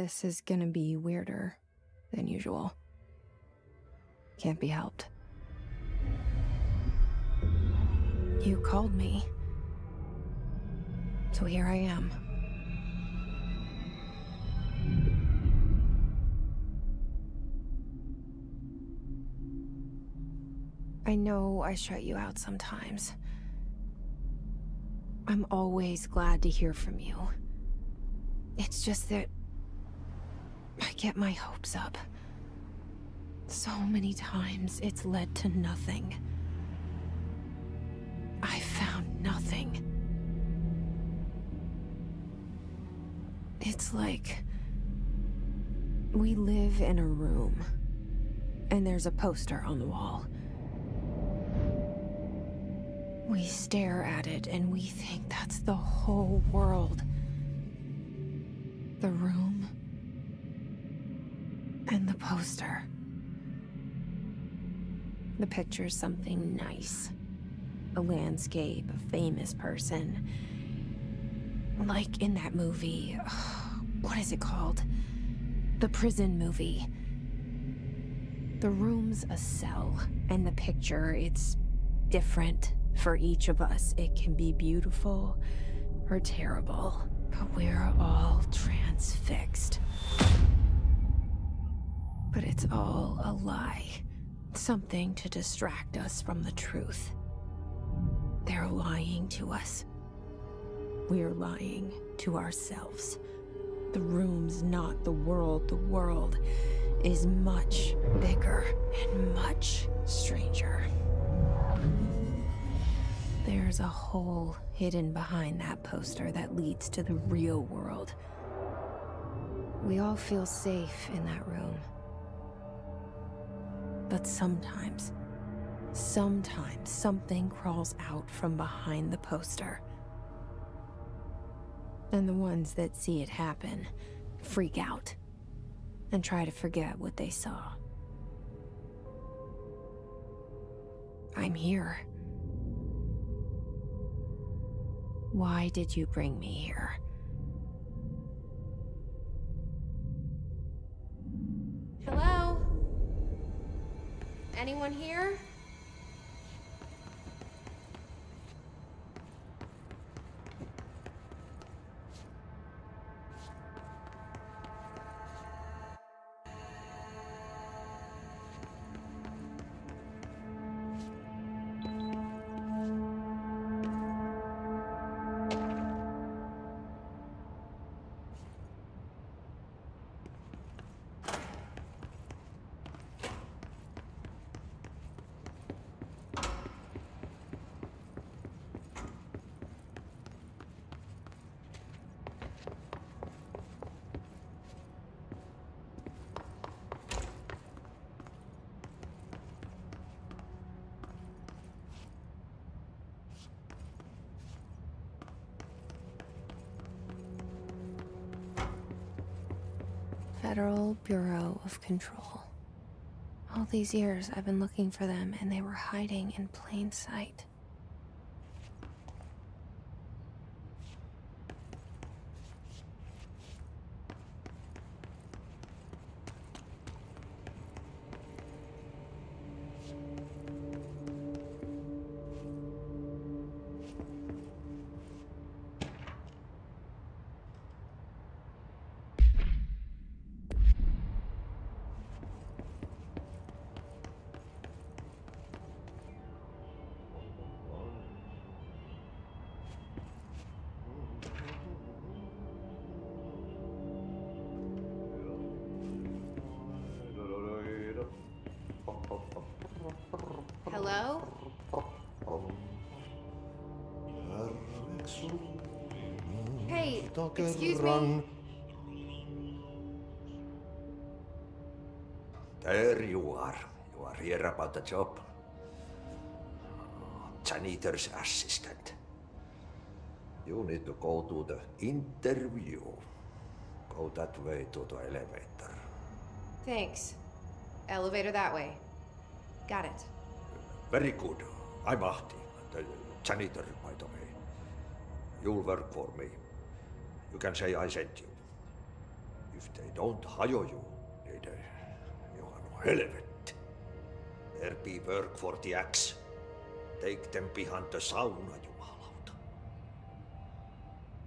This is gonna be weirder than usual. Can't be helped. You called me. So here I am. I know I shut you out sometimes. I'm always glad to hear from you. It's just that get my hopes up. So many times it's led to nothing. I found nothing. It's like we live in a room and there's a poster on the wall. We stare at it and we think that's the whole world. The room the poster. The picture's something nice. A landscape, a famous person. Like in that movie. What is it called? The prison movie. The room's a cell, and the picture, it's different for each of us. It can be beautiful or terrible, but we're all transfixed. But it's all a lie. Something to distract us from the truth. They're lying to us. We're lying to ourselves. The room's not the world. The world is much bigger and much stranger. There's a hole hidden behind that poster that leads to the real world. We all feel safe in that room. But sometimes, sometimes something crawls out from behind the poster. And the ones that see it happen freak out and try to forget what they saw. I'm here. Why did you bring me here? Hello? Anyone here? Bureau of Control. All these years I've been looking for them and they were hiding in plain sight. Hello? Hey, excuse me. There you are. You are here about the job. Janitor's assistant. You need to go to the interview. Go that way to the elevator. Thanks. Elevator that way. Got it. Very good. I'm Ahti, the uh, janitor, by the way. You'll work for me. You can say I sent you. If they don't hire you, niin they, Johan helvetti. There be work for the axe. Take them behind the sauna, jumalauta.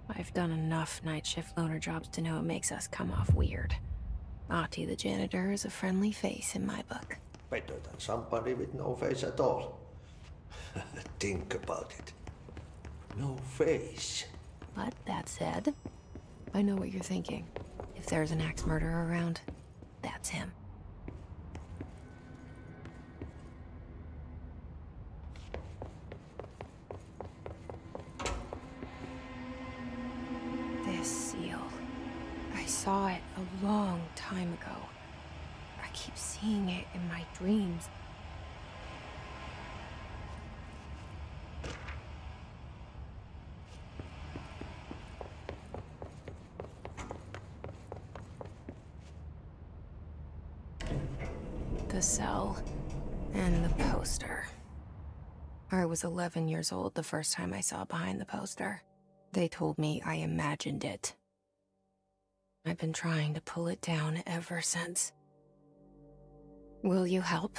I've done enough night shift loner jobs to know it makes us come off weird. Ahti the janitor is a friendly face in my book. Better than somebody with no face at all. Think about it. No face. But that said, I know what you're thinking. If there's an axe murderer around, that's him. This seal. I saw it a long time ago. Keep seeing it in my dreams. The cell and the poster. I was 11 years old the first time I saw behind the poster. They told me I imagined it. I've been trying to pull it down ever since. Will you help?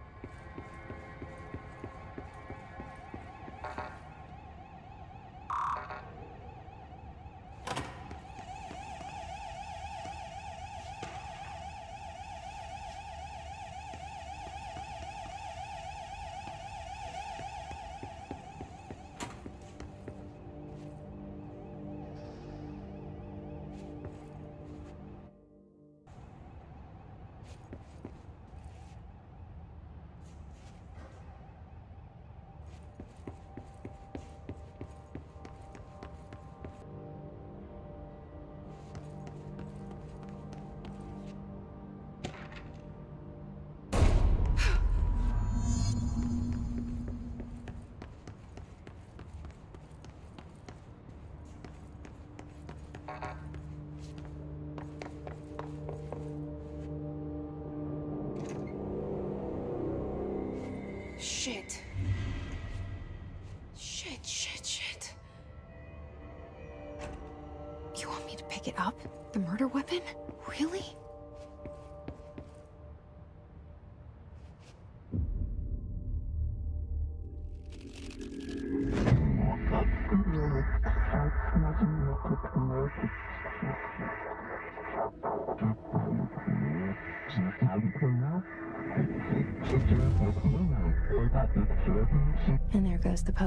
Shit. Shit, shit, shit. You want me to pick it up? The murder weapon? Really?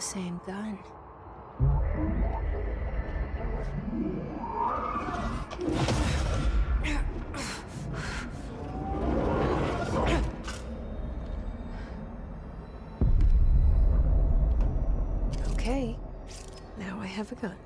The same gun. Okay, now I have a gun.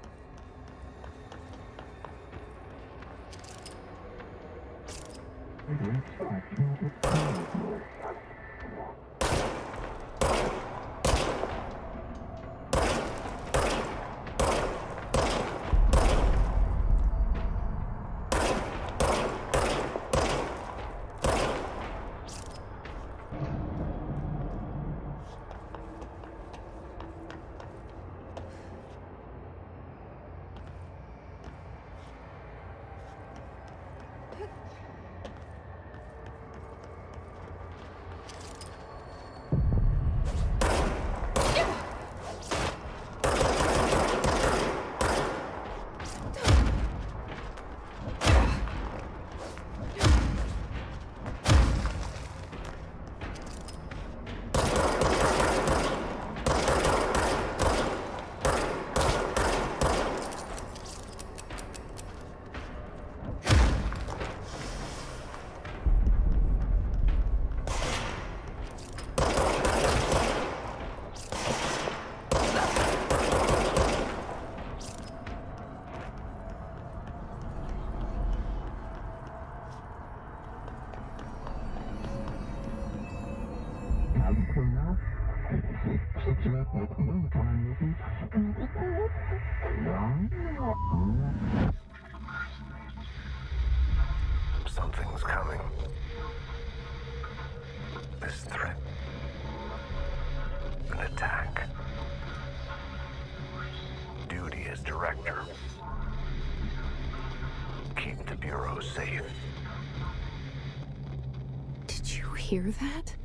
Hear that?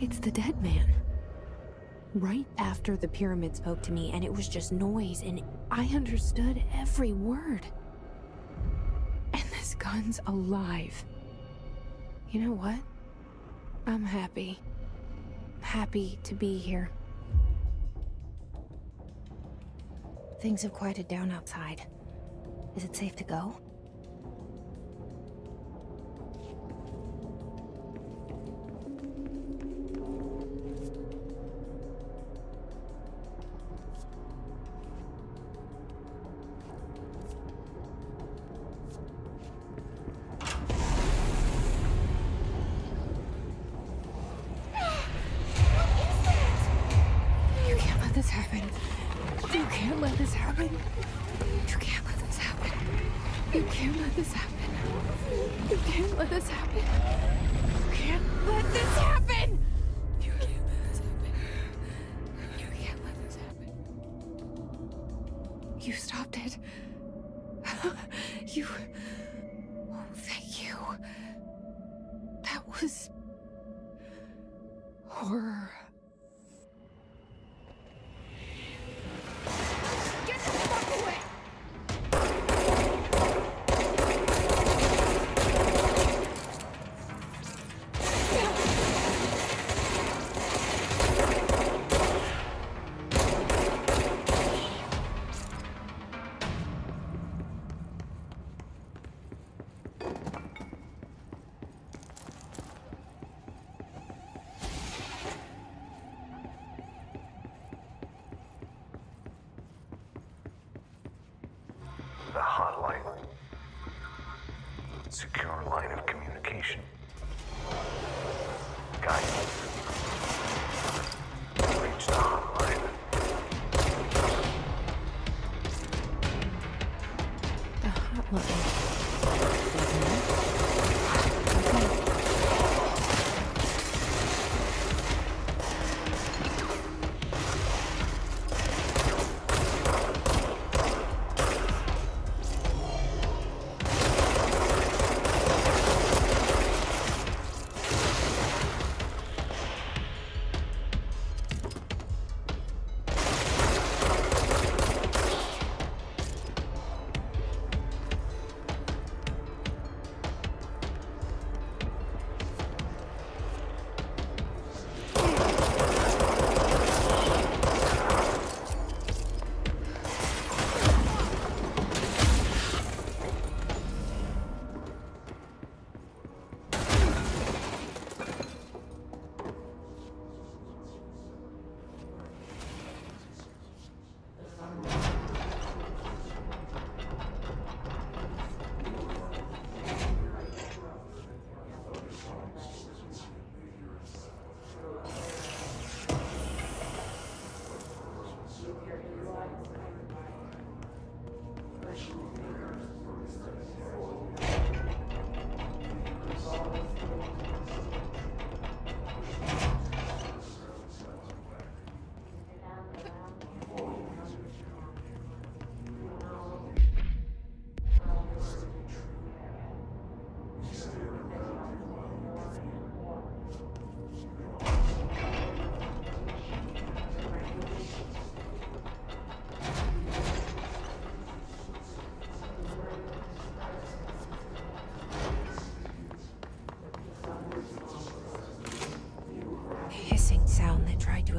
It's the dead man. Right after the pyramid spoke to me, and it was just noise, and I understood every word. And this gun's alive. You know what? I'm happy. Happy to be here. Things have quieted down outside. Is it safe to go? You stopped it. You. Oh, thank you. That was. horror.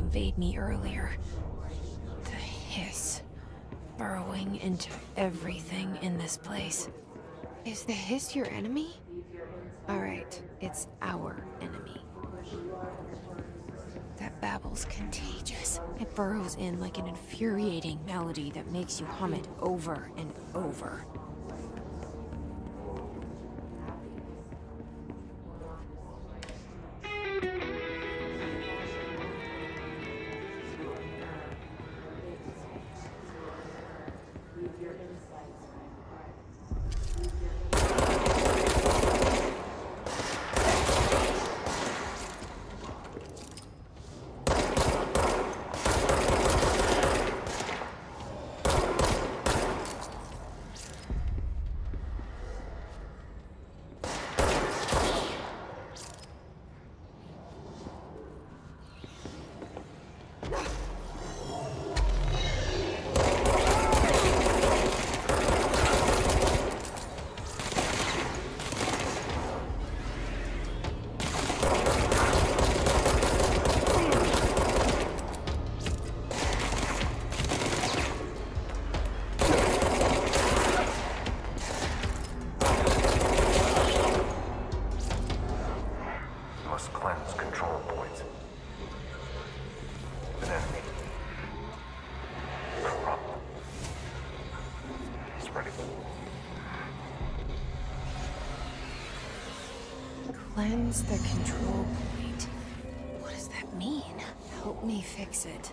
Evade me earlier. The hiss. Burrowing into everything in this place. Is the hiss your enemy? Alright, it's our enemy. That babble's contagious. It burrows in like an infuriating melody that makes you hum it over and over. Cleanse the control point. What does that mean? Help me fix it.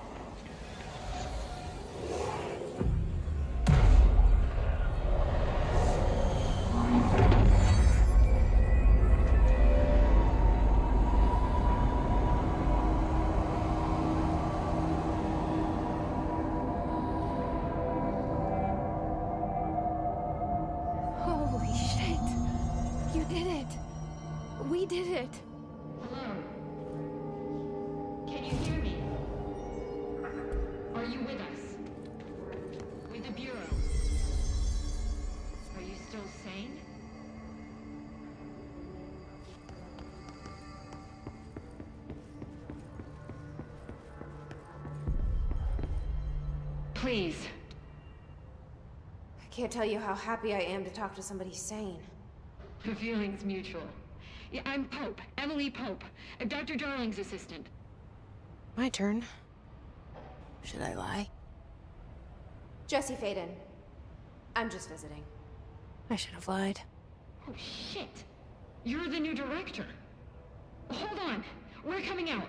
Please, I can't tell you how happy I am to talk to somebody sane. the feeling's mutual. Yeah, I'm Pope, Emily Pope, Dr. Darling's assistant. My turn. Should I lie? Jesse Faden. I'm just visiting. I should have lied. Oh, shit. You're the new director. Hold on. We're coming out.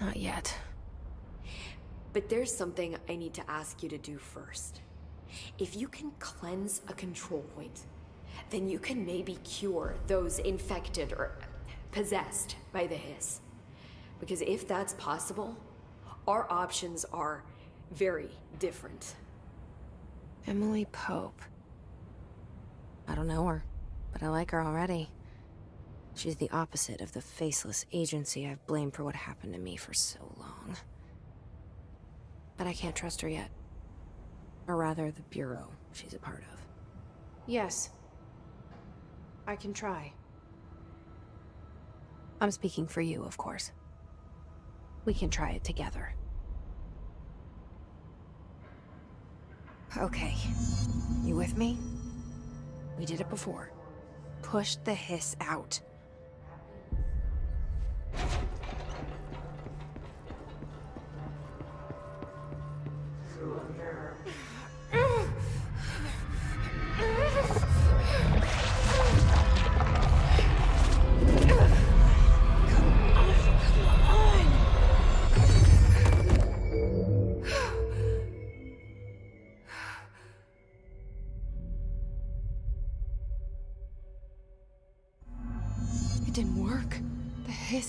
Not yet. But there's something I need to ask you to do first. If you can cleanse a control point, then you can maybe cure those infected or possessed by the hiss. Because if that's possible, our options are very different. Emily Pope. I don't know her, but I like her already. She's the opposite of the faceless agency I've blamed for what happened to me for so long. But I can't trust her yet. Or rather, the Bureau she's a part of. Yes. I can try. I'm speaking for you, of course. We can try it together. Okay. You with me? We did it before. Push the hiss out. It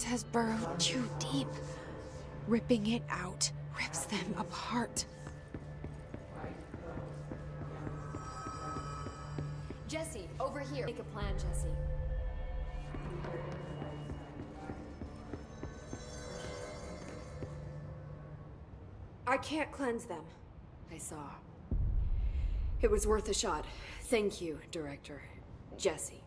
has burrowed too deep. Ripping it out rips them apart. Jesse, over here. Make a plan, Jesse. I can't cleanse them. I saw. It was worth a shot. Thank you, Director. Jesse.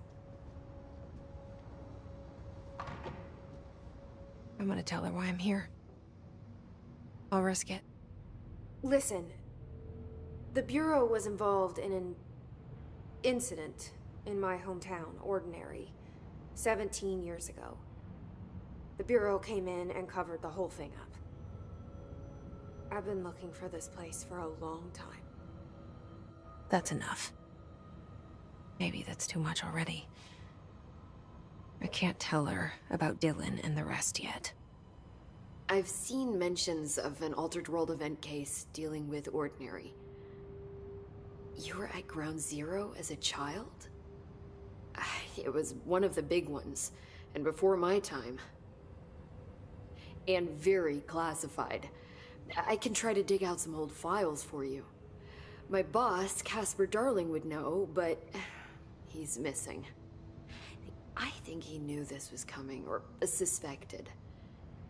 I'm gonna tell her why I'm here. I'll risk it. Listen. The Bureau was involved in an incident in my hometown, Ordinary, 17 years ago. The Bureau came in and covered the whole thing up. I've been looking for this place for a long time. That's enough. Maybe that's too much already. I can't tell her about Dylan and the rest yet. I've seen mentions of an Altered World event case dealing with Ordinary. You were at Ground Zero as a child? It was one of the big ones, and before my time. And very classified. I can try to dig out some old files for you. My boss, Casper Darling, would know, but he's missing. I think he knew this was coming, or suspected.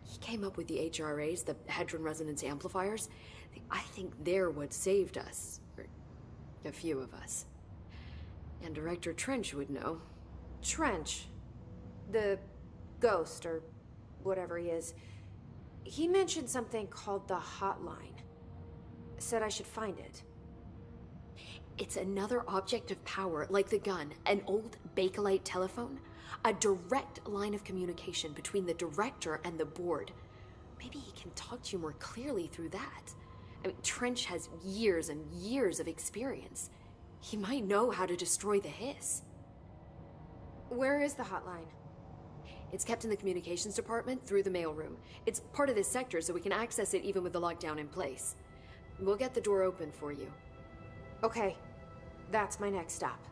He came up with the HRAs, the Hedron Resonance Amplifiers. I think they're what saved us. Or a few of us. And Director Trench would know. Trench, the ghost, or whatever he is, he mentioned something called the Hotline. Said I should find it. It's another object of power, like the gun, an old Bakelite telephone. A direct line of communication between the director and the board. Maybe he can talk to you more clearly through that. I mean, Trench has years and years of experience. He might know how to destroy the hiss. Where is the hotline? It's kept in the communications department through the mailroom. It's part of this sector, so we can access it even with the lockdown in place. We'll get the door open for you. Okay, that's my next stop.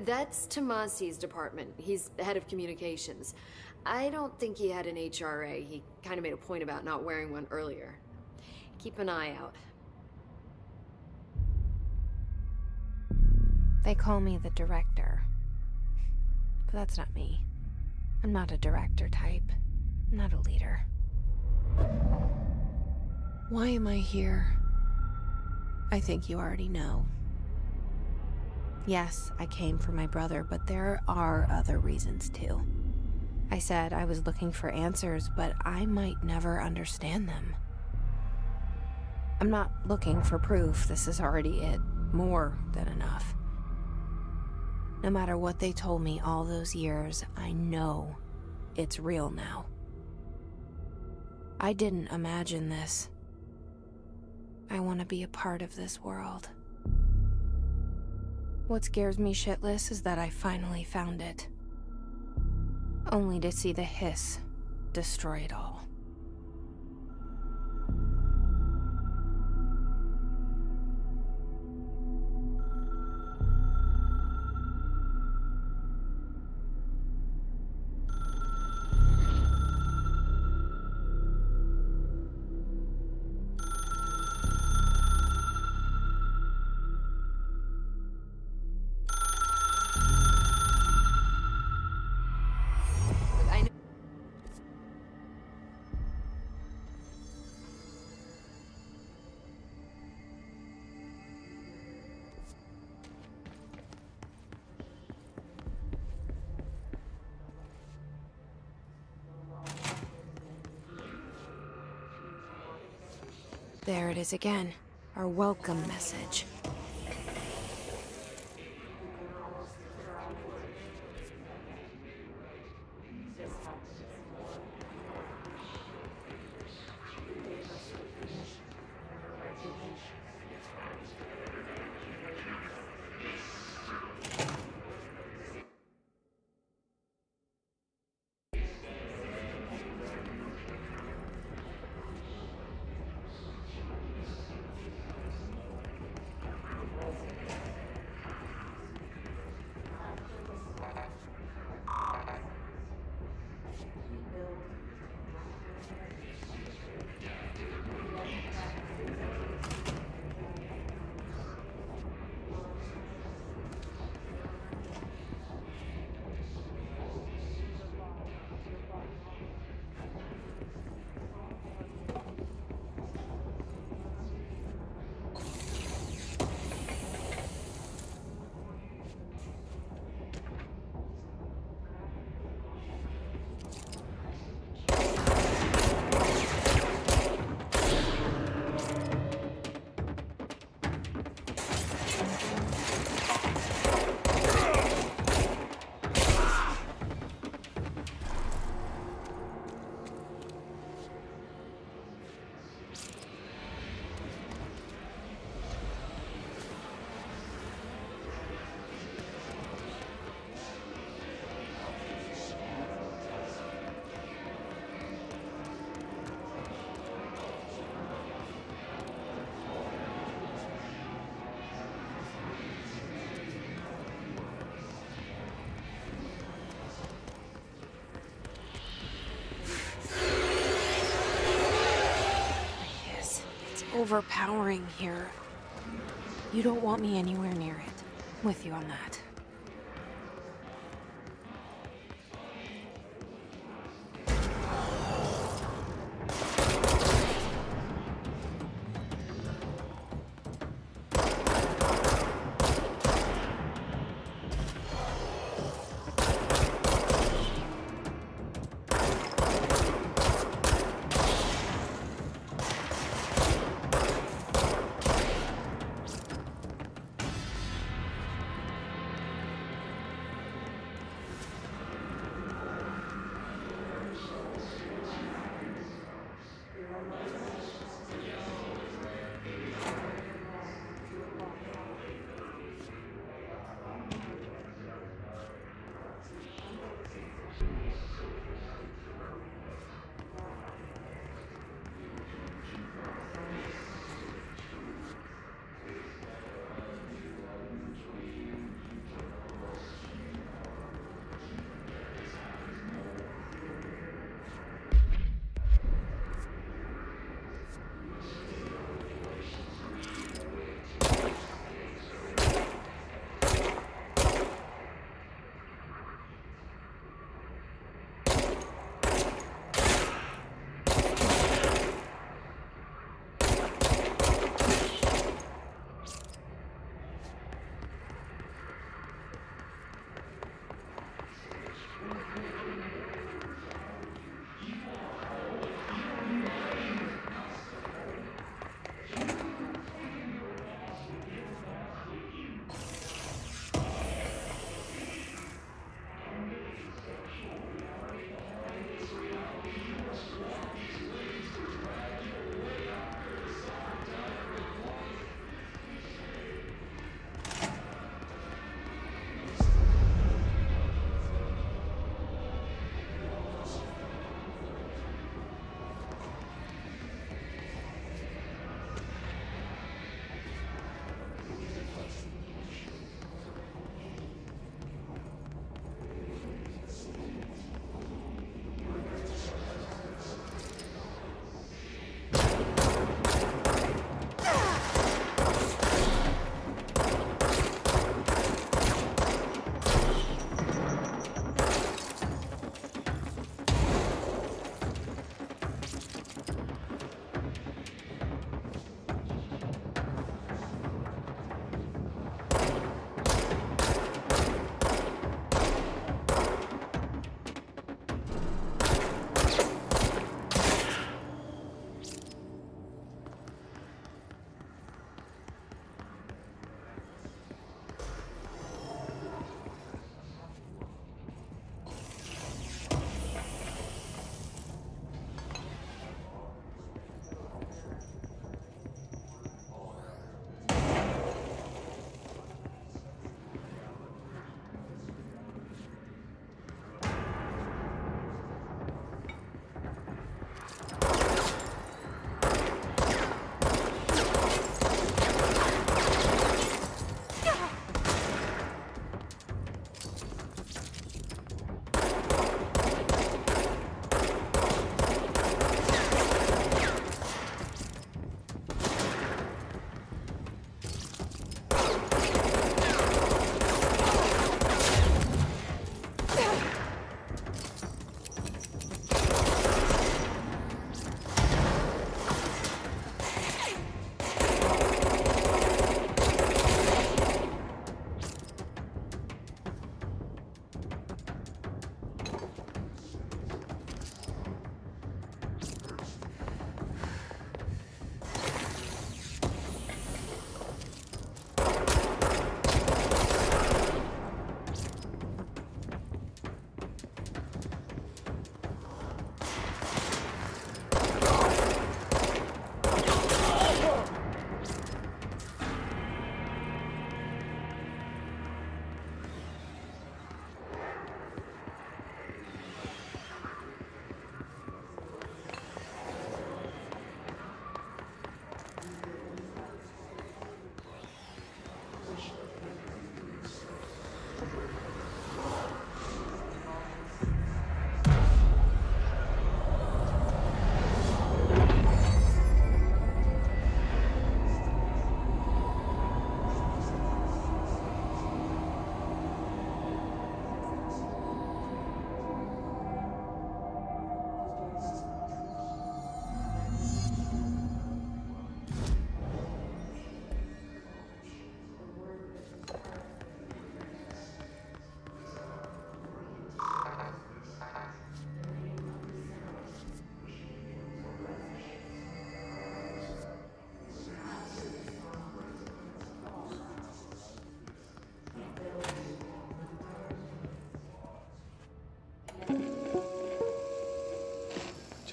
That's Tomasi's department. He's the head of communications. I don't think he had an HRA. He kind of made a point about not wearing one earlier. Keep an eye out. They call me the director. But that's not me. I'm not a director type. I'm not a leader. Why am I here? I think you already know. Yes, I came for my brother, but there are other reasons too. I said I was looking for answers, but I might never understand them. I'm not looking for proof. This is already it. More than enough. No matter what they told me all those years, I know it's real now. I didn't imagine this. I want to be a part of this world. What scares me shitless is that I finally found it. Only to see the hiss destroy it all. It is again. Our welcome message. Overpowering here. You don't want me anywhere near it. With you on that.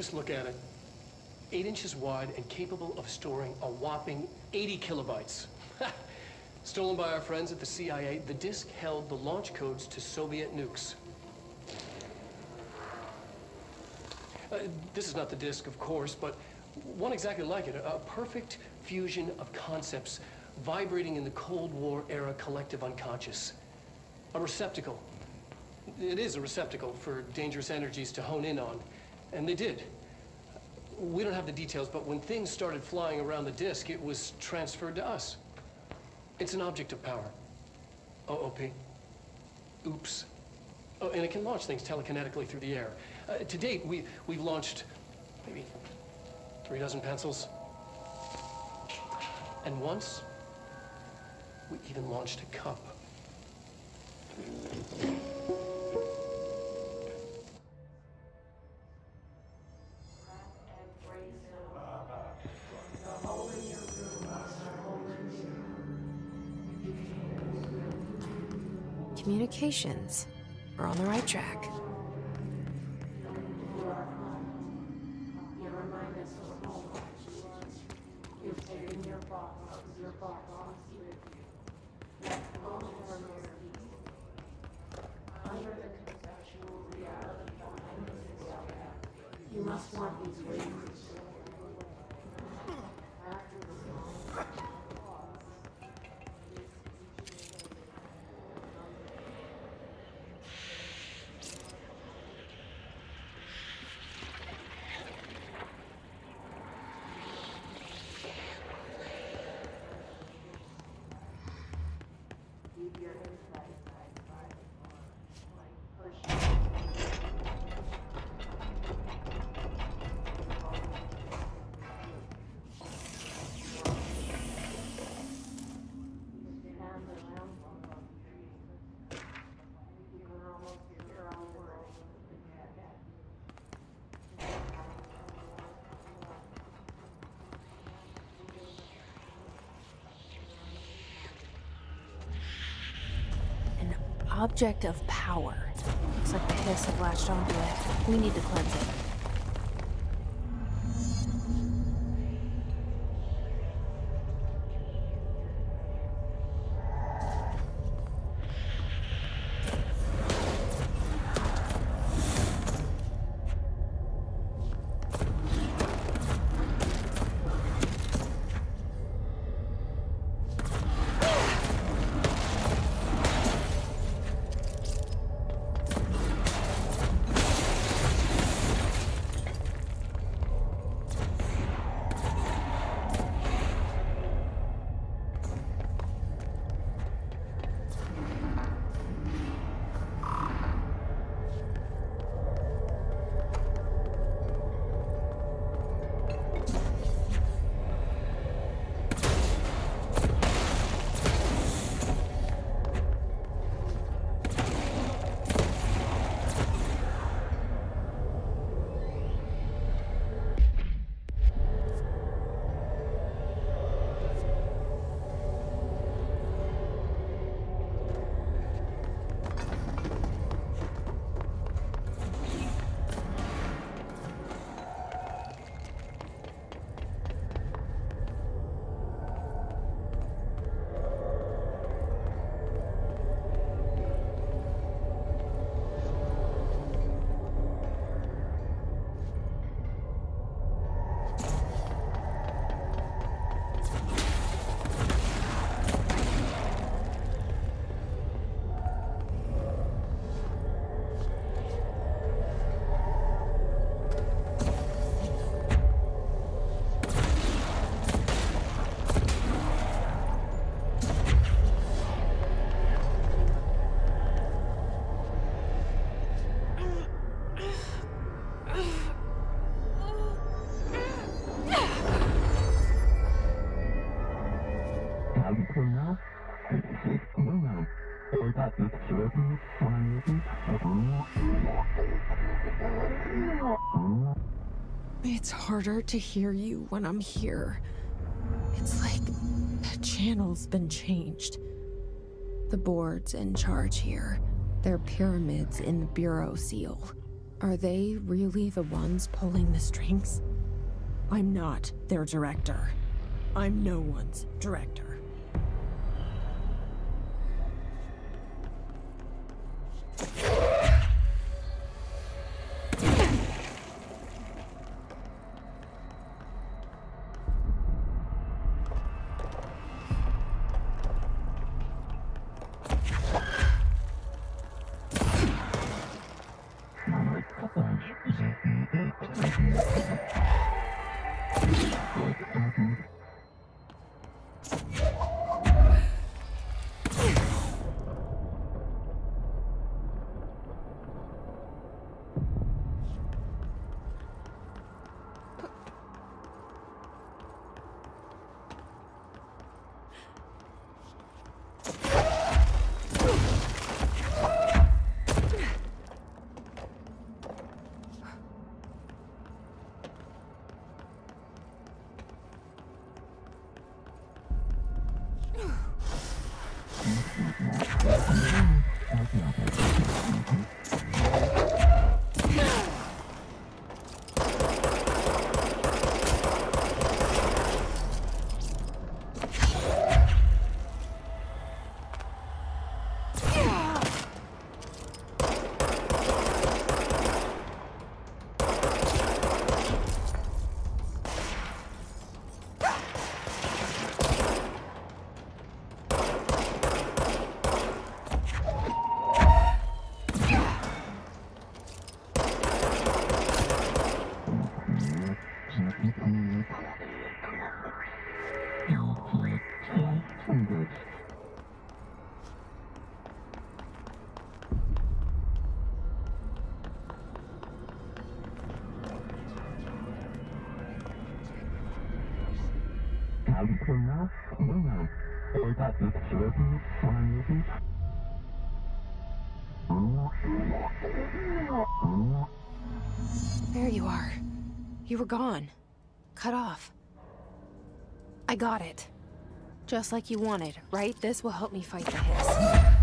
Just look at it. Eight inches wide and capable of storing a whopping 80 kilobytes. Stolen by our friends at the CIA, the disk held the launch codes to Soviet nukes. Uh, this is not the disk, of course, but one exactly like it. A perfect fusion of concepts vibrating in the Cold War era collective unconscious. A receptacle. It is a receptacle for dangerous energies to hone in on. And they did. We don't have the details, but when things started flying around the disk, it was transferred to us. It's an object of power. OOP. Oops. Oh, and it can launch things telekinetically through the air. Uh, to date, we, we've launched maybe three dozen pencils. And once, we even launched a cup. We're on the right track. Object of power. Looks like the hiss have latched onto it. We need to cleanse it. It's harder to hear you when I'm here. It's like the channel's been changed. The board's in charge here. They're pyramids in the Bureau seal. Are they really the ones pulling the strings? I'm not their director. I'm no one's director. You were gone. Cut off. I got it. Just like you wanted, right? This will help me fight the hiss.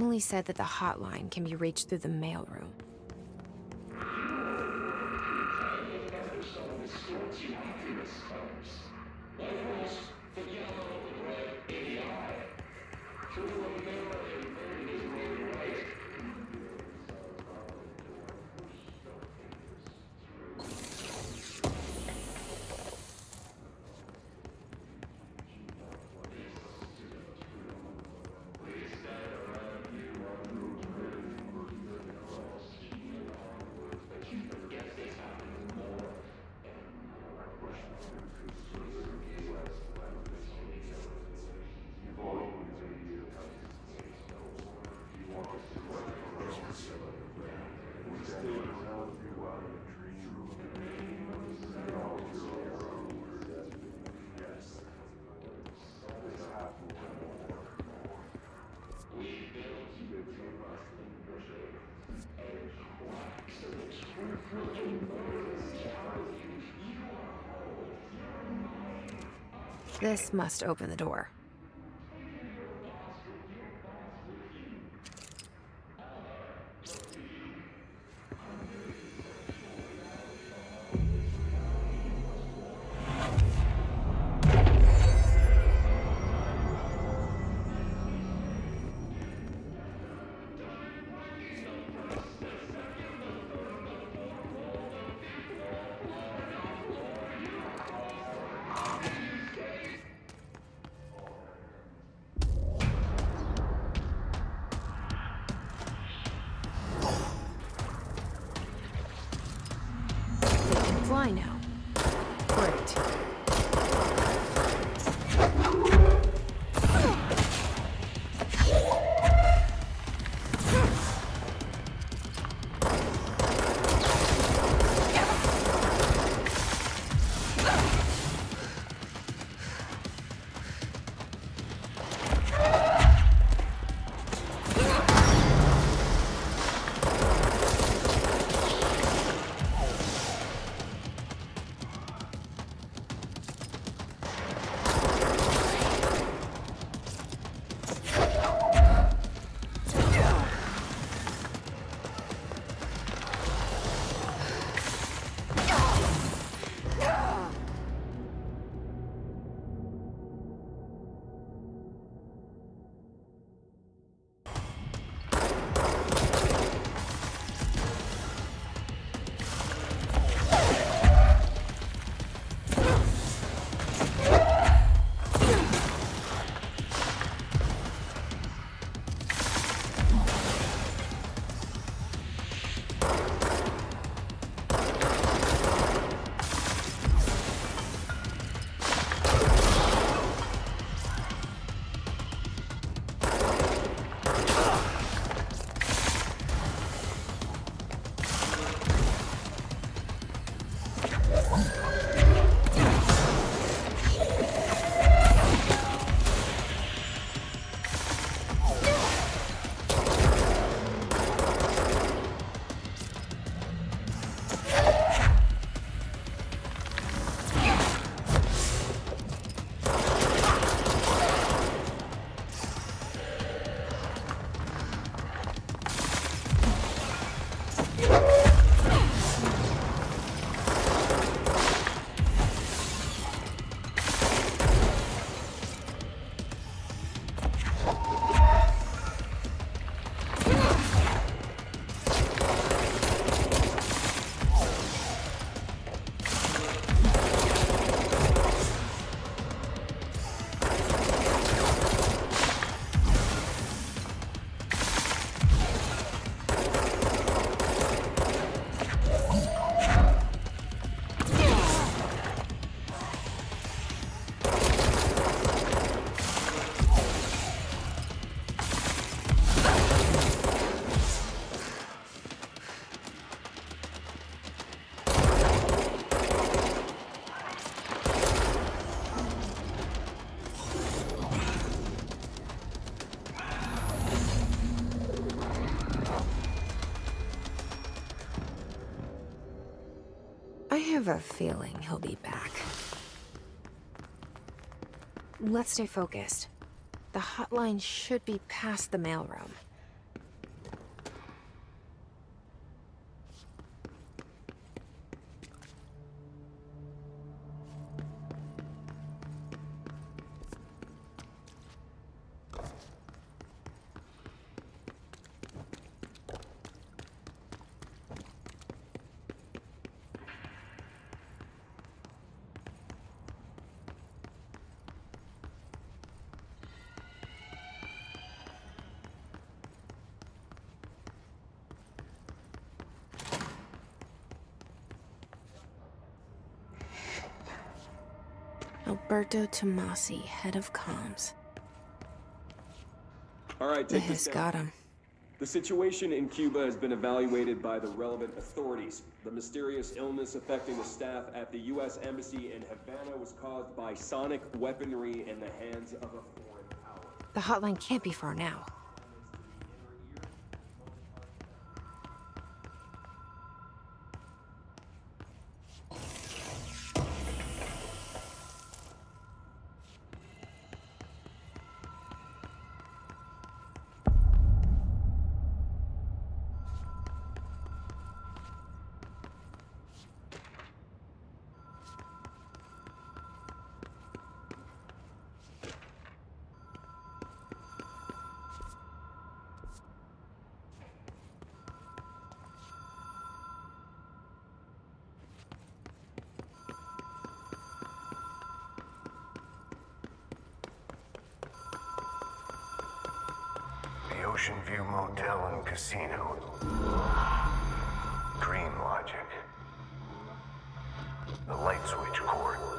Emily said that the hotline can be reached through the mailroom. This must open the door. A feeling he'll be back. Let's stay focused. The hotline should be past the mailroom. Alberto Tommasi, head of comms. All right, take this This down. got him. The situation in Cuba has been evaluated by the relevant authorities. The mysterious illness affecting the staff at the U.S. Embassy in Havana was caused by sonic weaponry in the hands of a foreign power. The hotline can't be far now. Ocean View Motel and Casino. Dream Logic. The light switch cord.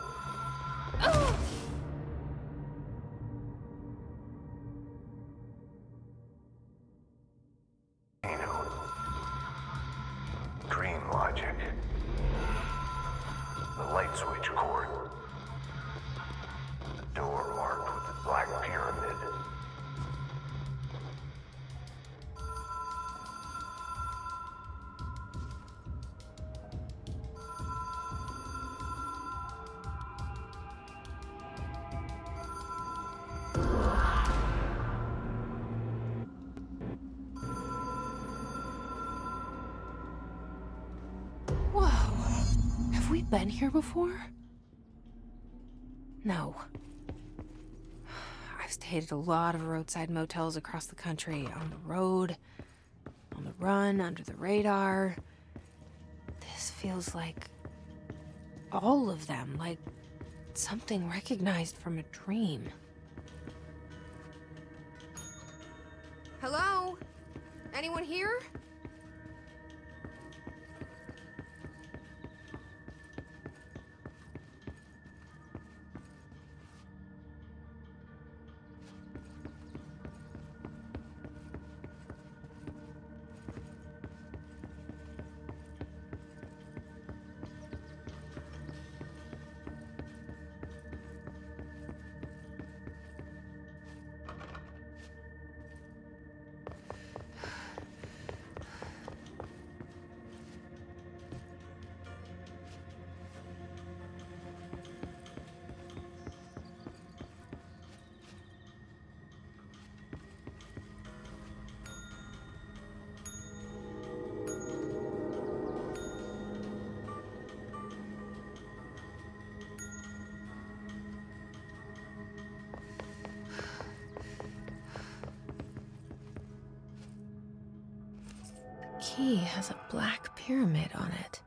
Been here before? No. I've stayed at a lot of roadside motels across the country, on the road, on the run, under the radar. This feels like all of them, like something recognized from a dream. Has a black pyramid on it.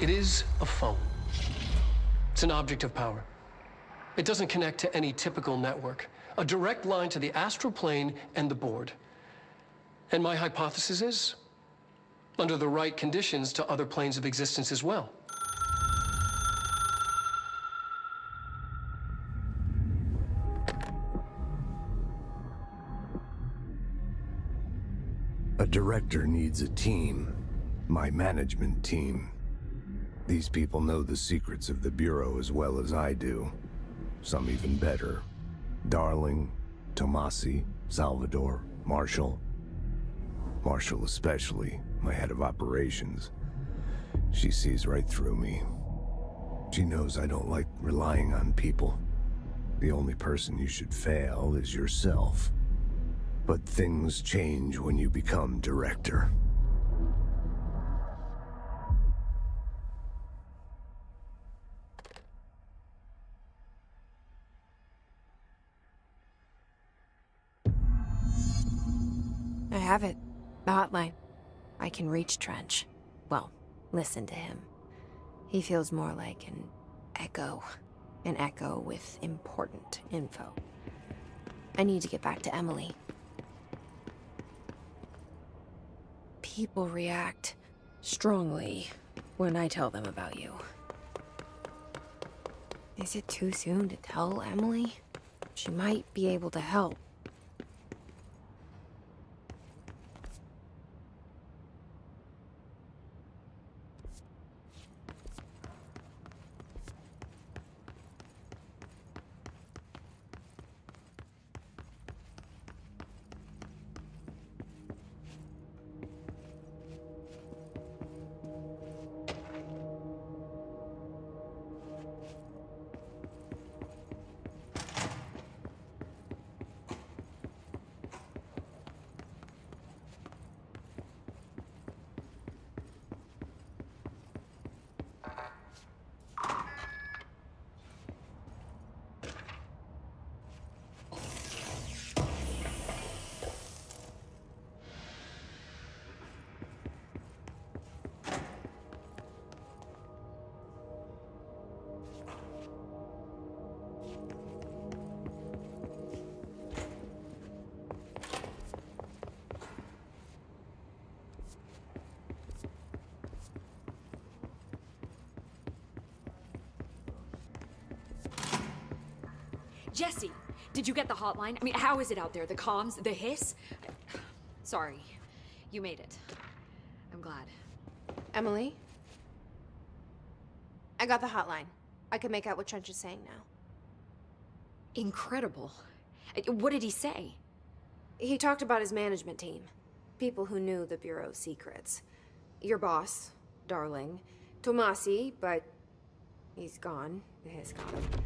It is a phone. It's an object of power. It doesn't connect to any typical network. A direct line to the astral plane and the board. And my hypothesis is, under the right conditions, to other planes of existence as well. A director needs a team. My management team. These people know the secrets of the Bureau as well as I do. Some even better. Darling, Tommasi, Salvador, Marshall. Marshall especially, my head of operations. She sees right through me. She knows I don't like relying on people. The only person you should fail is yourself. But things change when you become director. I have it. The hotline. I can reach Trench. Well, listen to him. He feels more like an echo. An echo with important info. I need to get back to Emily. People react strongly when I tell them about you. Is it too soon to tell Emily? She might be able to help. Jesse, did you get the hotline? I mean, how is it out there? The comms? The hiss? Sorry. You made it. I'm glad. Emily? I got the hotline. I can make out what Trench is saying now. Incredible. Uh, What did he say? He talked about his management team. People who knew the Bureau's secrets. Your boss, Darling. Tommasi, but he's gone. The hiss got him.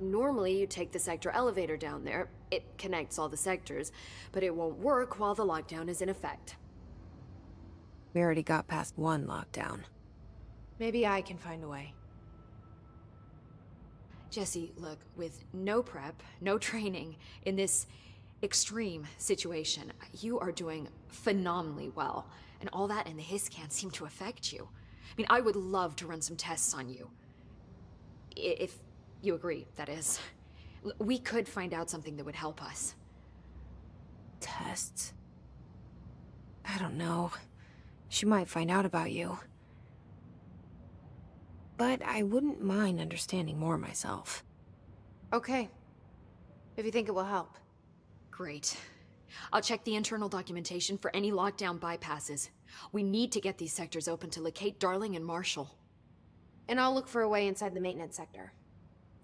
Normally, you take the sector elevator down there. It connects all the sectors, but it won't work while the lockdown is in effect. We already got past one lockdown. Maybe I can find a way. Jesse, look, with no prep, no training, in this extreme situation, you are doing phenomenally well. And all that and the hiss can't seem to affect you. I mean, I would love to run some tests on you. If you agree, that is. L- We could find out something that would help us. Tests? I don't know. She might find out about you. But I wouldn't mind understanding more myself. Okay. If you think it will help. Great. I'll check the internal documentation for any lockdown bypasses. We need to get these sectors open to locate Darling and Marshall. And I'll look for a way inside the maintenance sector.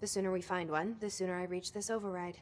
The sooner we find one, the sooner I reach this override.